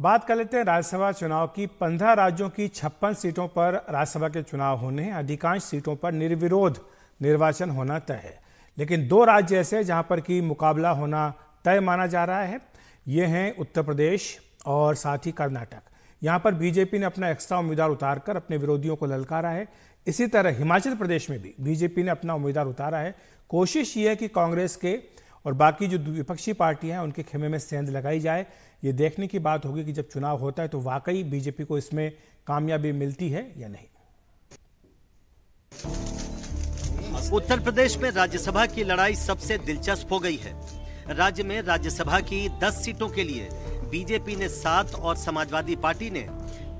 बात कर लेते हैं राज्यसभा चुनाव की। पंद्रह राज्यों की छप्पन सीटों पर राज्यसभा के चुनाव होने हैं अधिकांश सीटों पर निर्विरोध निर्वाचन होना तय है। लेकिन दो राज्य ऐसे जहाँ पर की मुकाबला होना तय माना जा रहा है। ये हैं उत्तर प्रदेश और साथ ही कर्नाटक। यहाँ पर बीजेपी ने अपना एक्स्ट्रा उम्मीदवार उतारकर अपने विरोधियों को ललकारा है। इसी तरह हिमाचल प्रदेश में भी बीजेपी ने अपना उम्मीदवार उतारा है। कोशिश ये है कि कांग्रेस के और बाकी जो विपक्षी पार्टियाँ हैं, उनके खेमे में सेंध लगाई जाए। ये देखने की बात होगी कि जब चुनाव होता है तो वाकई बीजेपी को इसमें कामयाबी मिलती है या नहीं? उत्तर प्रदेश में राज्यसभा की लड़ाई सबसे दिलचस्प हो गई है। राज्य में राज्यसभा की 10 सीटों के लिए बीजेपी ने सात और समाजवादी पार्टी ने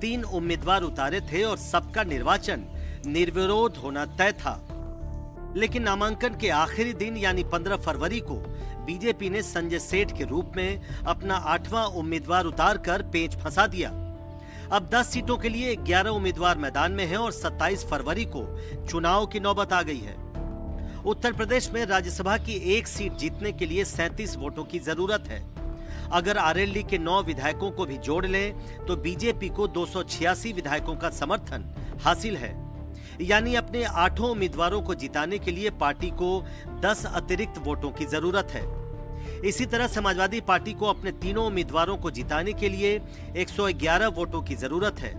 तीन उम्मीदवार उतारे थे और सबका निर्वाचन निर्विरोध होना तय था। लेकिन नामांकन के आखिरी दिन, यानी 15 फरवरी को, बीजेपी ने संजय सेठ के रूप में अपना आठवां उम्मीदवार उतार कर पेच फंसा दिया। अब 10 सीटों के लिए 11 उम्मीदवार मैदान में हैं और 27 फरवरी को चुनाव की नौबत आ गई है। उत्तर प्रदेश में राज्यसभा की एक सीट जीतने के लिए 37 वोटों की ज़रूरत है। अगर आरएलडी के नौ विधायकों को भी जोड़ लें तो बीजेपी को दो सौ छियासी विधायकों का समर्थन हासिल है। यानी अपने आठों उम्मीदवारों को जिताने के लिए पार्टी को 10 अतिरिक्त वोटों की ज़रूरत है। इसी तरह समाजवादी पार्टी को अपने तीनों उम्मीदवारों को जिताने के लिए 111 वोटों की ज़रूरत है,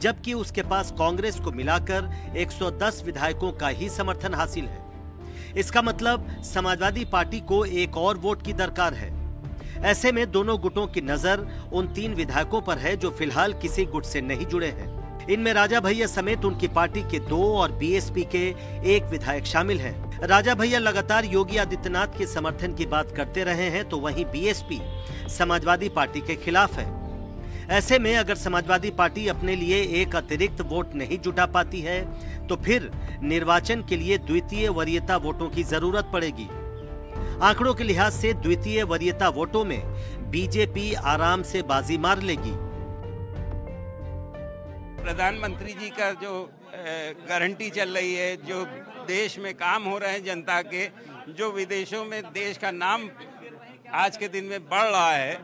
जबकि उसके पास कांग्रेस को मिलाकर 110 विधायकों का ही समर्थन हासिल है। इसका मतलब समाजवादी पार्टी को एक और वोट की दरकार है। ऐसे में दोनों गुटों की नज़र उन तीन विधायकों पर है जो फ़िलहाल किसी गुट से नहीं जुड़े हैं। इनमें राजा भैया समेत उनकी पार्टी के दो और बीएसपी के एक विधायक शामिल हैं। राजा भैया लगातार योगी आदित्यनाथ के समर्थन की बात करते रहे हैं तो वहीं बीएसपी समाजवादी पार्टी के खिलाफ है। ऐसे में अगर समाजवादी पार्टी अपने लिए एक अतिरिक्त वोट नहीं जुटा पाती है तो फिर निर्वाचन के लिए द्वितीय वरीयता वोटों की ज़रूरत पड़ेगी। आंकड़ों के लिहाज से द्वितीय वरीयता वोटों में बीजेपी आराम से बाजी मार लेगी। प्रधानमंत्री जी का जो गारंटी चल रही है जो देश में काम हो रहे हैं जनता के जो विदेशों में देश का नाम आज के दिन में बढ़ रहा है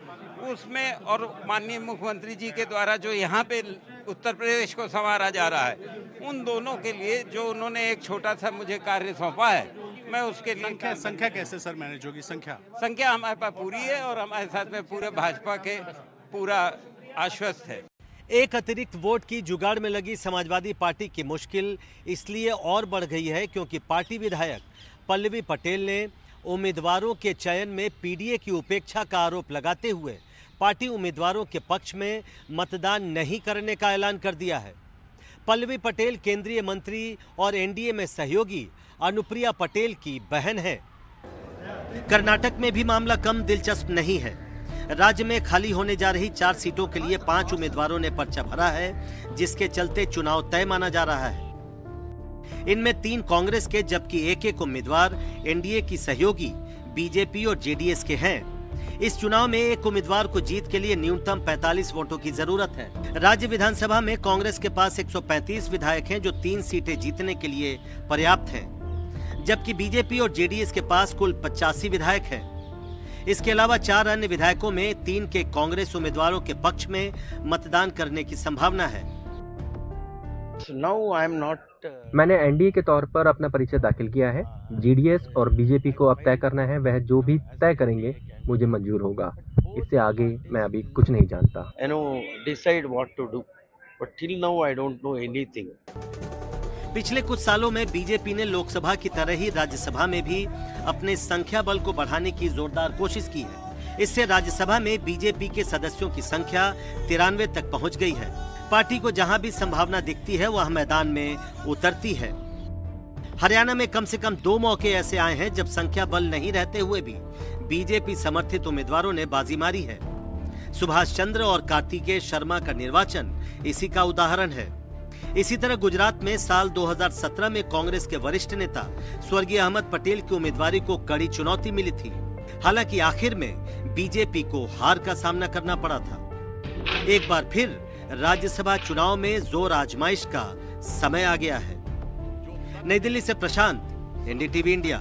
उसमें और माननीय मुख्यमंत्री जी के द्वारा जो यहाँ पे उत्तर प्रदेश को संवारा जा रहा है उन दोनों के लिए जो उन्होंने एक छोटा सा मुझे कार्य सौंपा है मैं उसके लिए संख्या संख्या कैसे सर मैनेज होगी? संख्या? संख्या हमारे पास पूरी है और हमारे साथ में पूरे भाजपा के पूरा आश्वस्त है। एक अतिरिक्त वोट की जुगाड़ में लगी समाजवादी पार्टी की मुश्किल इसलिए और बढ़ गई है क्योंकि पार्टी विधायक पल्लवी पटेल ने उम्मीदवारों के चयन में पीडीए की उपेक्षा का आरोप लगाते हुए पार्टी उम्मीदवारों के पक्ष में मतदान नहीं करने का ऐलान कर दिया है। पल्लवी पटेल केंद्रीय मंत्री और एनडीए में सहयोगी अनुप्रिया पटेल की बहन है। कर्नाटक में भी मामला कम दिलचस्प नहीं है। राज्य में खाली होने जा रही चार सीटों के लिए पाँच उम्मीदवारों ने पर्चा भरा है, जिसके चलते चुनाव तय माना जा रहा है। इनमें तीन कांग्रेस के, जबकि एक एक उम्मीदवार, एनडीए की सहयोगी, बीजेपी और जेडीएस के हैं। इस चुनाव में एक उम्मीदवार को जीत के लिए न्यूनतम 45 वोटों की ज़रूरत है। राज्य विधानसभा में कांग्रेस के पास 135 विधायक हैं, जो तीन सीटें जीतने के लिए पर्याप्त हैं। जबकि बीजेपी और जेडीएस के पास कुल पचासी विधायक हैं। इसके अलावा चार अन्य विधायकों में तीन के कांग्रेस उम्मीदवारों के पक्ष में मतदान करने की संभावना है। Uh, मैंने एनडीए के तौर पर अपना परिचय दाखिल किया है। जीडीएस और बीजेपी को अब तय करना है वह जो भी तय करेंगे मुझे मंजूर होगा। इससे आगे मैं अभी कुछ नहीं जानता। पिछले कुछ सालों में बीजेपी ने लोकसभा की तरह ही राज्यसभा में भी अपने संख्या बल को बढ़ाने की जोरदार कोशिश की है। इससे राज्यसभा में बीजेपी के सदस्यों की संख्या तिरानवे तक पहुँच गई है। पार्टी को जहाँ भी संभावना दिखती है, वह मैदान में उतरती है। हरियाणा में कम से कम दो मौके ऐसे आए हैं जब संख्या बल नहीं रहते हुए भी बीजेपी समर्थित उम्मीदवारों ने बाजी मारी है। सुभाष चंद्र और कार्तिकेय शर्मा का निर्वाचन इसी का उदाहरण है। इसी तरह गुजरात में साल 2017 में कांग्रेस के वरिष्ठ नेता स्वर्गीय अहमद पटेल की उम्मीदवारी को कड़ी चुनौती मिली थी। हालाँकि आखिर में बीजेपी को हार का सामना करना पड़ा था। एक बार फिर राज्यसभा चुनाव में ज़ोर आजमाइश का समय आ गया है। नई दिल्ली से प्रशांत, एनडीटीवी इंडिया।